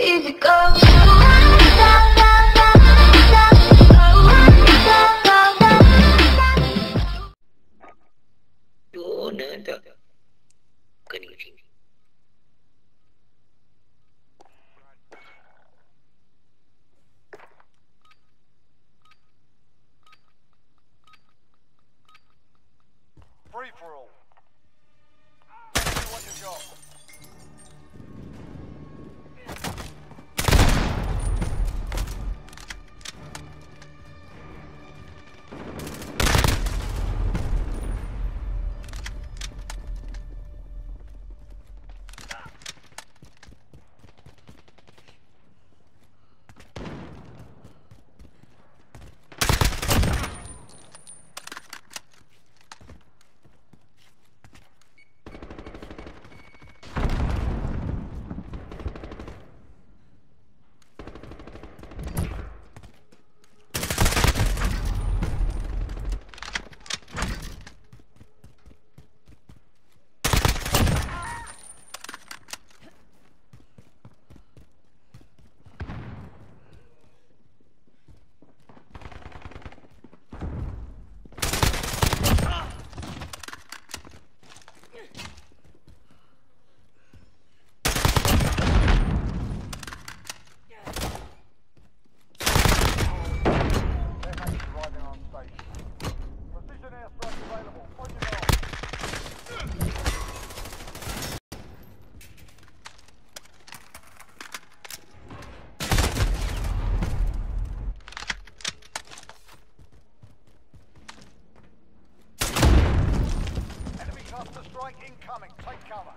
If you go Incoming, take cover.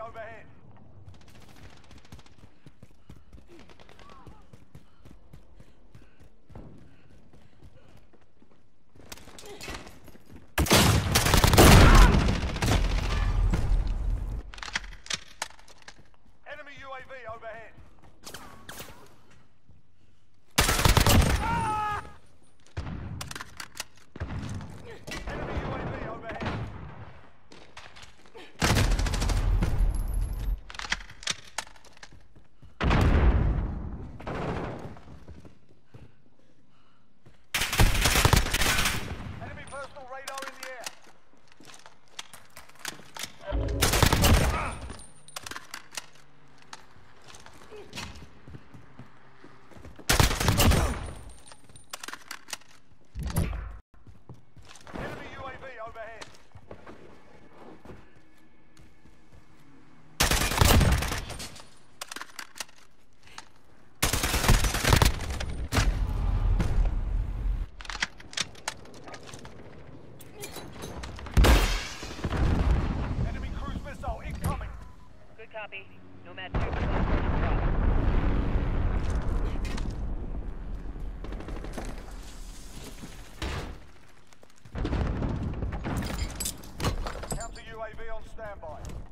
overhead. copy. Nomad 2 Counter UAV on standby.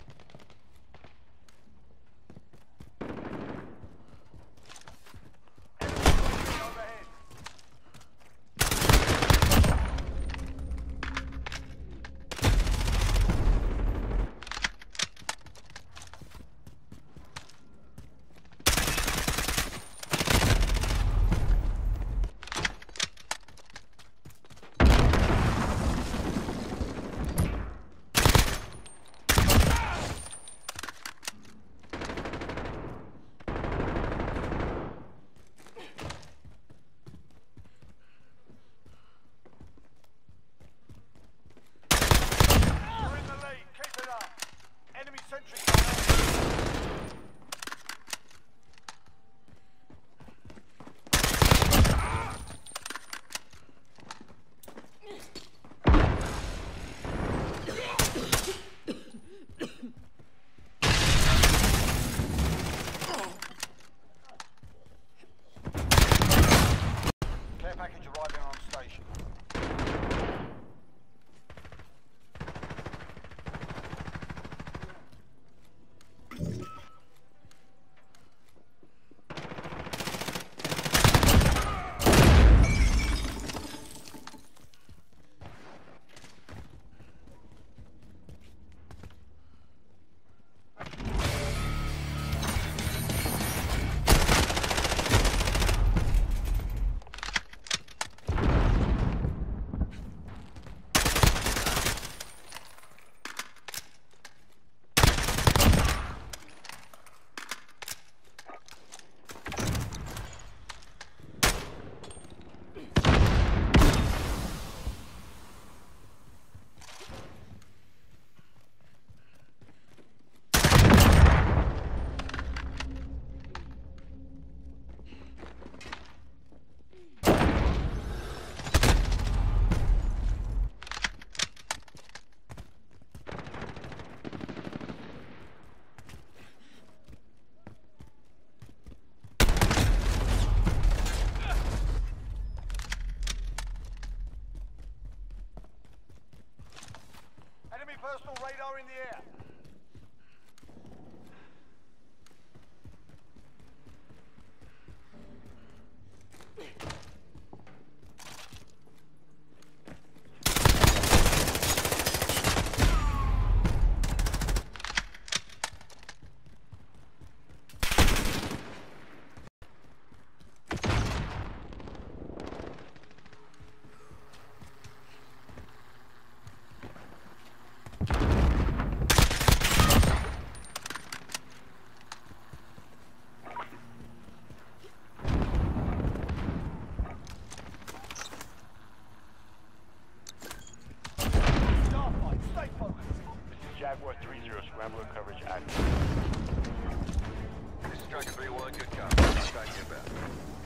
Personal radar in the air. Everyone, good job. Back in back.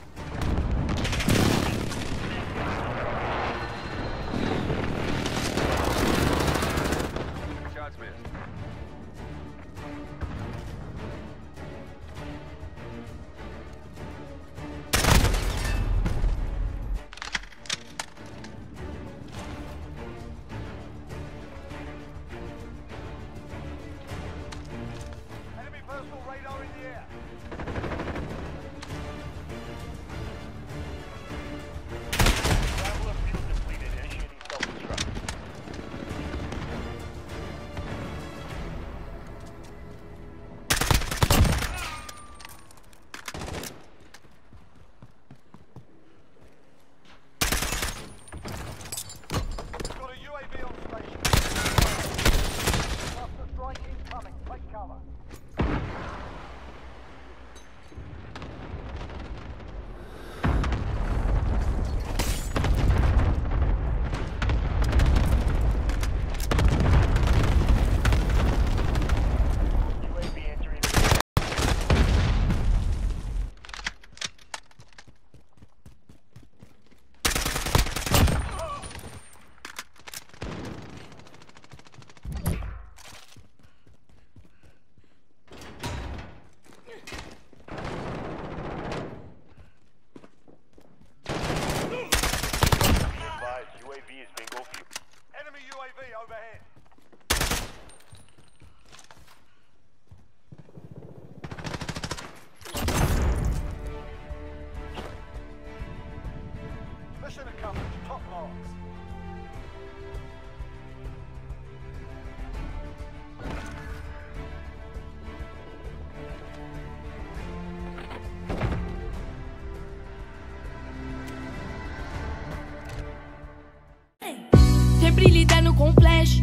Sempre lidando com flash,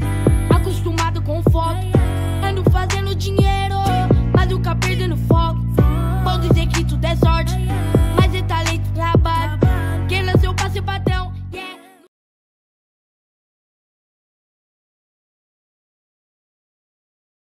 acostumado com foco. Ando fazendo dinheiro, mas nunca perdendo foco.